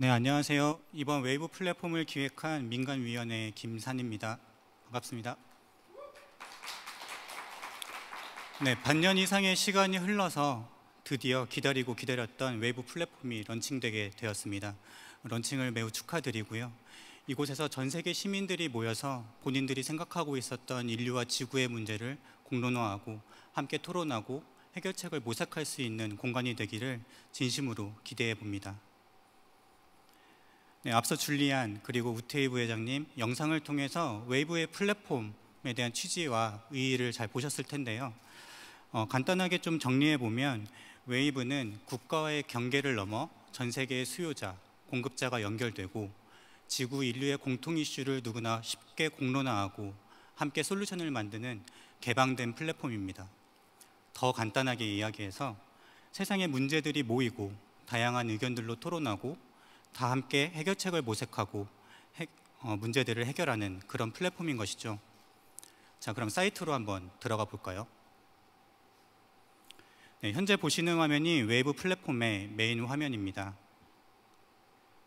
네, 안녕하세요. 이번 웨이브 플랫폼을 기획한 민간위원회 김산입니다. 반갑습니다. 네, 반년 이상의 시간이 흘러서 드디어 기다리고 기다렸던 웨이브 플랫폼이 런칭되게 되었습니다. 런칭을 매우 축하드리고요. 이곳에서 전 세계 시민들이 모여서 본인들이 생각하고 있었던 인류와 지구의 문제를 공론화하고 함께 토론하고 해결책을 모색할 수 있는 공간이 되기를 진심으로 기대해 봅니다. 네, 앞서 줄리안 그리고 우테이 부회장님 영상을 통해서 웨이브의 플랫폼에 대한 취지와 의의를 잘 보셨을 텐데요. 어, 간단하게 좀 정리해 보면 웨이브는 국가와의 경계를 넘어 전 세계의 수요자, 공급자가 연결되고 지구 인류의 공통 이슈를 누구나 쉽게 공론화하고 함께 솔루션을 만드는 개방된 플랫폼입니다. 더 간단하게 이야기해서 세상의 문제들이 모이고 다양한 의견들로 토론하고 다 함께 해결책을 모색하고 해, 어, 문제들을 해결하는 그런 플랫폼인 것이죠. 자, 그럼 사이트로 한번 들어가 볼까요? 네, 현재 보시는 화면이 웨이브 플랫폼의 메인 화면입니다.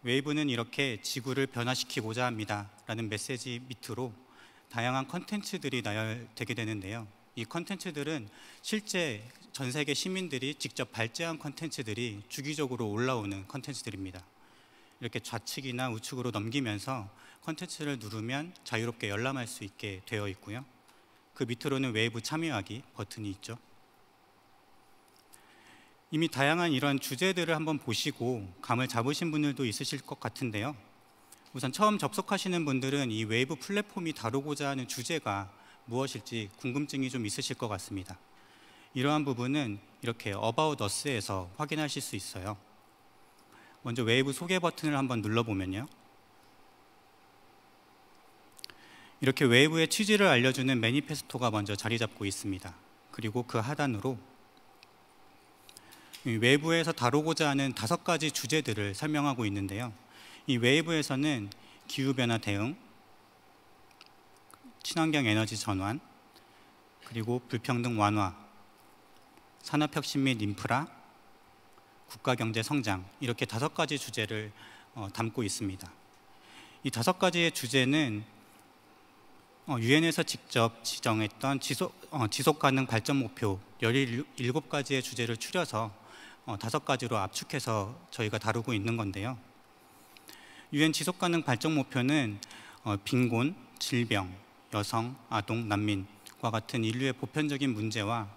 웨이브는 이렇게 지구를 변화시키고자 합니다. 라는 메시지 밑으로 다양한 컨텐츠들이 나열되게 되는데요. 이 컨텐츠들은 실제 전 세계 시민들이 직접 발제한 컨텐츠들이 주기적으로 올라오는 컨텐츠들입니다. 이렇게 좌측이나 우측으로 넘기면서 컨텐츠를 누르면 자유롭게 열람할 수 있게 되어 있고요. 그 밑으로는 외부 참여하기 버튼이 있죠. 이미 다양한 이런 주제들을 한번 보시고 감을 잡으신 분들도 있으실 것 같은데요. 우선 처음 접속하시는 분들은 이 웨이브 플랫폼이 다루고자 하는 주제가 무엇일지 궁금증이 좀 있으실 것 같습니다. 이러한 부분은 이렇게 About Us에서 확인하실 수 있어요. 먼저 웨이브 소개 버튼을 한번 눌러보면요. 이렇게 웨이브의 취지를 알려주는 매니페스토가 먼저 자리 잡고 있습니다. 그리고 그 하단으로 웨이브에서 다루고자 하는 다섯 가지 주제들을 설명하고 있는데요. 이 웨이브에서는 기후변화 대응, 친환경 에너지 전환, 그리고 불평등 완화, 산업혁신 및 인프라, 국가 경제 성장 이렇게 다섯 가지 주제를 어, 담고 있습니다. 이 다섯 가지의 주제는 어, 유엔에서 직접 지정했던 지속, 어, 지속 가능 발전 목표 17가지의 주제를 추려서 어, 다섯 가지로 압축해서 저희가 다루고 있는 건데요. 유엔 지속 가능 발전 목표는 어, 빈곤, 질병, 여성, 아동, 난민과 같은 인류의 보편적인 문제와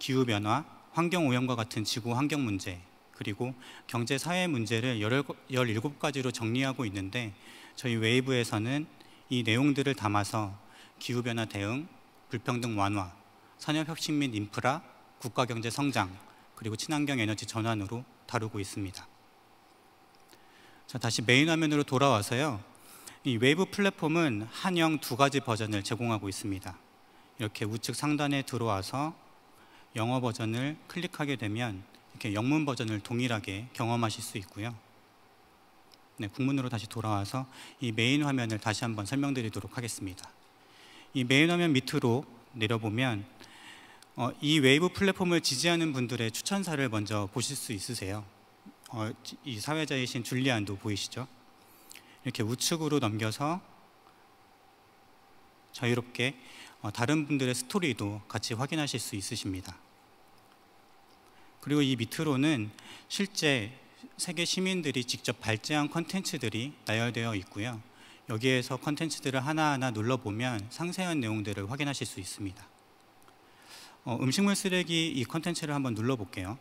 기후 변화, 환경 오염과 같은 지구 환경 문제, 그리고 경제 사회 문제를 17가지로 정리하고 있는데 저희 웨이브에서는 이 내용들을 담아서 기후변화 대응, 불평등 완화, 산업혁신 및 인프라, 국가경제 성장, 그리고 친환경 에너지 전환으로 다루고 있습니다. 자, 다시 메인 화면으로 돌아와서요. 이 웨이브 플랫폼은 한영 두 가지 버전을 제공하고 있습니다. 이렇게 우측 상단에 들어와서 영어 버전을 클릭하게 되면 이렇게 영문 버전을 동일하게 경험하실 수 있고요. 네, 국문으로 다시 돌아와서 이 메인 화면을 다시 한번 설명드리도록 하겠습니다. 이 메인 화면 밑으로 내려보면 어, 이 웨이브 플랫폼을 지지하는 분들의 추천사를 먼저 보실 수 있으세요. 어, 이 사회자이신 줄리안도 보이시죠? 이렇게 우측으로 넘겨서 자유롭게 어, 다른 분들의 스토리도 같이 확인하실 수 있으십니다. 그리고 이 밑으로는 실제 세계 시민들이 직접 발제한 컨텐츠들이 나열되어 있고요. 여기에서 컨텐츠들을 하나하나 눌러보면 상세한 내용들을 확인하실 수 있습니다. 어, 음식물 쓰레기 이 컨텐츠를 한번 눌러볼게요.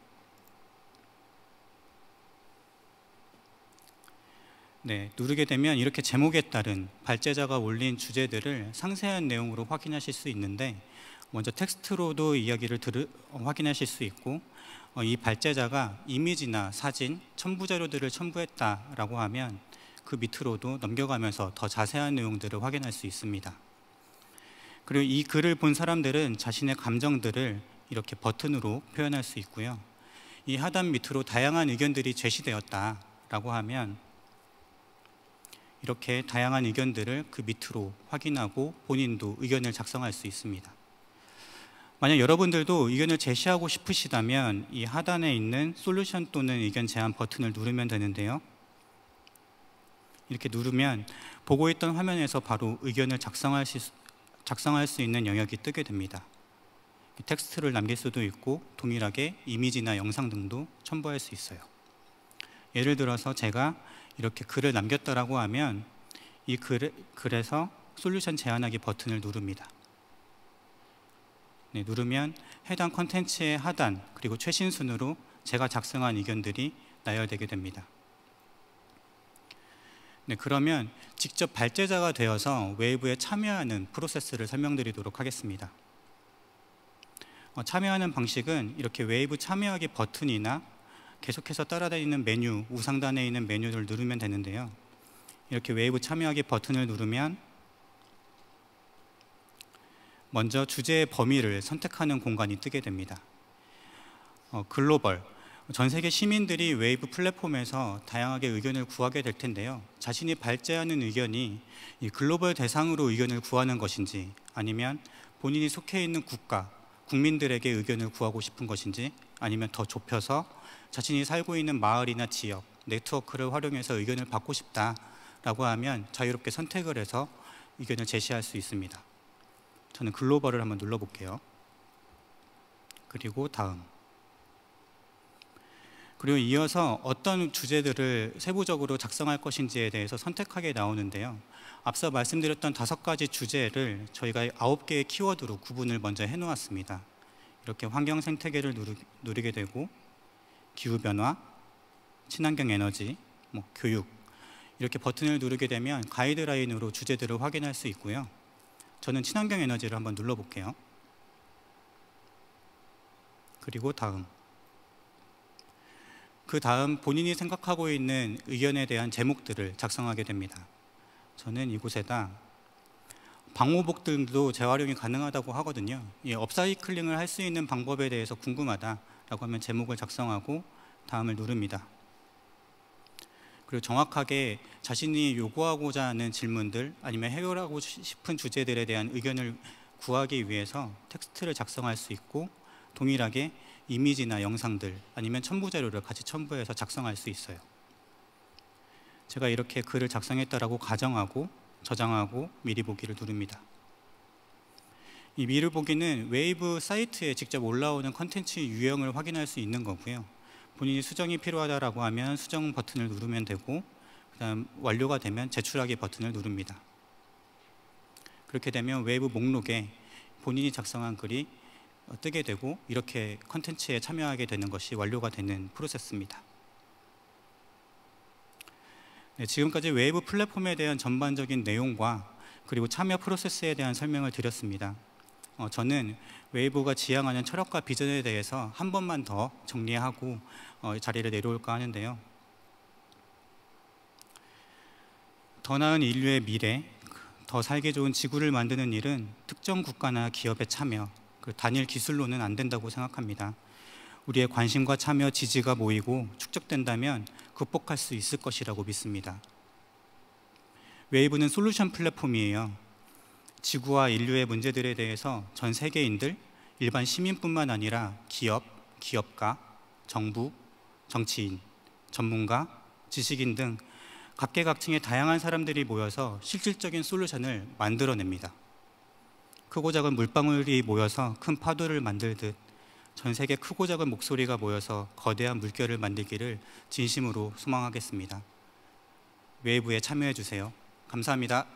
네, 누르게 되면 이렇게 제목에 따른 발제자가 올린 주제들을 상세한 내용으로 확인하실 수 있는데 먼저 텍스트로도 이야기를 들으, 확인하실 수 있고 어, 이 발제자가 이미지나 사진, 첨부 자료들을 첨부했다라고 하면 그 밑으로도 넘겨가면서 더 자세한 내용들을 확인할 수 있습니다. 그리고 이 글을 본 사람들은 자신의 감정들을 이렇게 버튼으로 표현할 수 있고요. 이 하단 밑으로 다양한 의견들이 제시되었다라고 하면 이렇게 다양한 의견들을 그 밑으로 확인하고 본인도 의견을 작성할 수 있습니다. 만약 여러분들도 의견을 제시하고 싶으시다면 이 하단에 있는 솔루션 또는 의견 제안 버튼을 누르면 되는데요. 이렇게 누르면 보고 있던 화면에서 바로 의견을 작성할 수, 작성할 수 있는 영역이 뜨게 됩니다. 텍스트를 남길 수도 있고 동일하게 이미지나 영상 등도 첨부할 수 있어요. 예를 들어서 제가 이렇게 글을 남겼다라고 하면 이 글, 글에서 솔루션 제안하기 버튼을 누릅니다. 네, 누르면 해당 컨텐츠의 하단 그리고 최신 순으로 제가 작성한 의견들이 나열되게 됩니다. 네, 그러면 직접 발제자가 되어서 웨이브에 참여하는 프로세스를 설명드리도록 하겠습니다. 어, 참여하는 방식은 이렇게 웨이브 참여하기 버튼이나 계속해서 따라다니는 메뉴, 우상단에 있는 메뉴를 누르면 되는데요. 이렇게 웨이브 참여하기 버튼을 누르면 먼저 주제의 범위를 선택하는 공간이 뜨게 됩니다. 어, 글로벌, 전 세계 시민들이 웨이브 플랫폼에서 다양하게 의견을 구하게 될 텐데요. 자신이 발제하는 의견이 이 글로벌 대상으로 의견을 구하는 것인지 아니면 본인이 속해 있는 국가, 국민들에게 의견을 구하고 싶은 것인지 아니면 더 좁혀서 자신이 살고 있는 마을이나 지역, 네트워크를 활용해서 의견을 받고 싶다라고 하면 자유롭게 선택을 해서 의견을 제시할 수 있습니다. 저는 글로벌을 한번 눌러볼게요. 그리고 다음. 그리고 이어서 어떤 주제들을 세부적으로 작성할 것인지에 대해서 선택하게 나오는데요. 앞서 말씀드렸던 다섯 가지 주제를 저희가 아홉 개의 키워드로 구분을 먼저 해놓았습니다. 이렇게 환경 생태계를 누리, 게 되고 기후변화, 친환경 에너지, 뭐 교육 이렇게 버튼을 누르게 되면 가이드라인으로 주제들을 확인할 수 있고요. 저는 친환경 에너지를 한번 눌러볼게요. 그리고 다음. 그 다음 본인이 생각하고 있는 의견에 대한 제목들을 작성하게 됩니다. 저는 이곳에다 방호복 등도 재활용이 가능하다고 하거든요. 예, 업사이클링을 할 수 있는 방법에 대해서 궁금하다라고 하면 제목을 작성하고 다음을 누릅니다. 그리고 정확하게 자신이 요구하고자 하는 질문들 아니면 해결하고 싶은 주제들에 대한 의견을 구하기 위해서 텍스트를 작성할 수 있고 동일하게 이미지나 영상들 아니면 첨부 자료를 같이 첨부해서 작성할 수 있어요. 제가 이렇게 글을 작성했다라고 가정하고 저장하고 미리 보기를 누릅니다. 이 미리 보기는 웨이브 사이트에 직접 올라오는 컨텐츠 유형을 확인할 수 있는 거고요. 본인이 수정이 필요하다라고 하면 수정 버튼을 누르면 되고 그다음 완료가 되면 제출하기 버튼을 누릅니다. 그렇게 되면 웨이브 목록에 본인이 작성한 글이 뜨게 되고 이렇게 컨텐츠에 참여하게 되는 것이 완료가 되는 프로세스입니다. 네, 지금까지 웨이브 플랫폼에 대한 전반적인 내용과 그리고 참여 프로세스에 대한 설명을 드렸습니다. 어, 저는 웨이브가 지향하는 철학과 비전에 대해서 한 번만 더 정리하고 어, 자리를 내려올까 하는데요. 더 나은 인류의 미래, 더 살기 좋은 지구를 만드는 일은 특정 국가나 기업의 참여, 그 단일 기술로는 안 된다고 생각합니다. 우리의 관심과 참여, 지지가 모이고 축적된다면 극복할 수 있을 것이라고 믿습니다. 웨이브는 솔루션 플랫폼이에요. 지구와 인류의 문제들에 대해서 전 세계인들, 일반 시민뿐만 아니라 기업, 기업가, 정부, 정치인, 전문가, 지식인 등 각계각층의 다양한 사람들이 모여서 실질적인 솔루션을 만들어냅니다. 크고 작은 물방울이 모여서 큰 파도를 만들듯 전 세계 크고 작은 목소리가 모여서 거대한 물결을 만들기를 진심으로 소망하겠습니다. 웨이브에 참여해 주세요. 감사합니다.